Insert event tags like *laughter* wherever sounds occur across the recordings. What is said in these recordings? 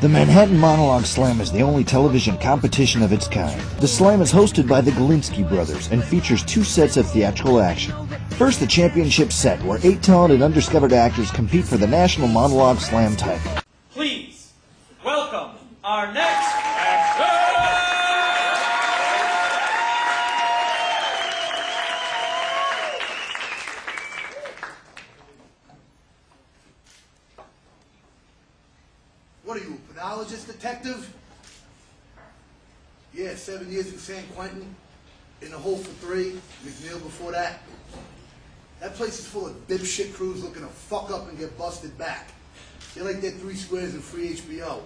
The Manhattan Monologue Slam is the only television competition of its kind. The slam is hosted by the Galinsky brothers and features two sets of theatrical action. First, the championship set, where eight talented undiscovered actors compete for the National Monologue Slam title. Please welcome our next What are you, a penologist detective? Yeah, seven years in San Quentin, in the hole for three, McNeil before that. That place is full of dipshit crews looking to fuck up and get busted back. They like their three squares and free HBO.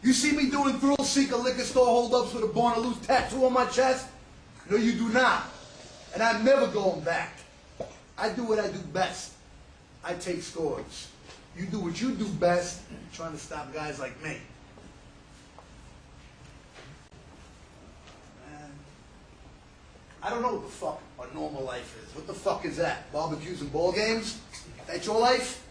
You see me doing thrill seeker liquor store holdups with a born to lose tattoo on my chest? No, you do not. And I'm never going back. I do what I do best. I take scores. You do what you do best, trying to stop guys like me. Man, I don't know what the fuck a normal life is. What the fuck is that? Barbecues and ball games? That's your life?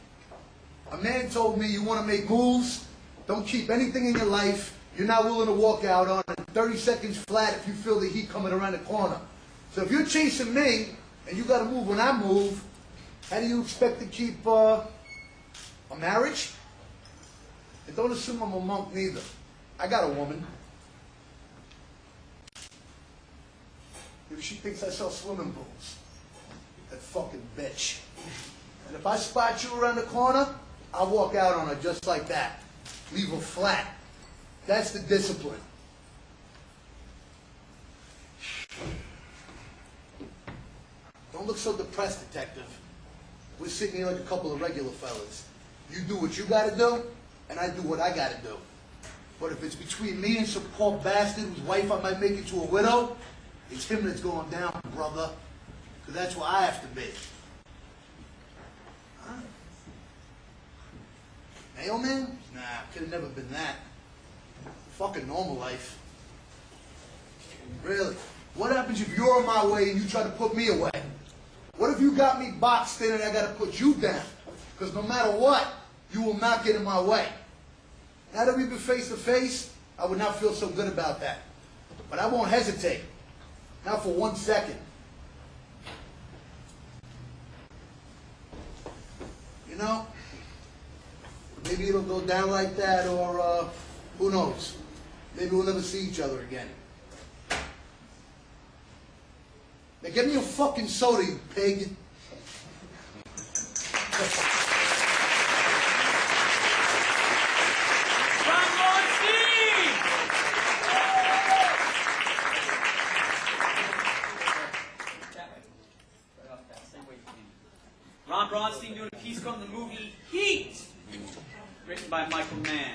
A man told me you want to make moves, don't keep anything in your life you're not willing to walk out on in 30 seconds flat if you feel the heat coming around the corner. So if you're chasing me and you got to move when I move, how do you expect to keep uh, a marriage? And don't assume I'm a monk neither. I got a woman. If she thinks I sell swimming pools. That fucking bitch. And if I spot you around the corner, I'll walk out on her just like that. Leave her flat. That's the discipline. Don't look so depressed, detective. We're sitting here like a couple of regular fellas. You do what you gotta do, and I do what I gotta do. But if it's between me and some poor bastard whose wife I might make into a widow, it's him that's going down, brother. Because that's where I have to be. Huh? Mailman? Nah, could have never been that. Fucking normal life. Really? What happens if you're in my way and you try to put me away? What if you got me boxed in and I got to put you down? Because no matter what, you will not get in my way. Now that we've been face to face, I would not feel so good about that. But I won't hesitate. Not for one second. You know, maybe it'll go down like that, or uh, who knows? Maybe we'll never see each other again. Now get me a fucking soda, you pig. *laughs* Ron Braunstein doing a piece from the movie Heat, written by Michael Mann.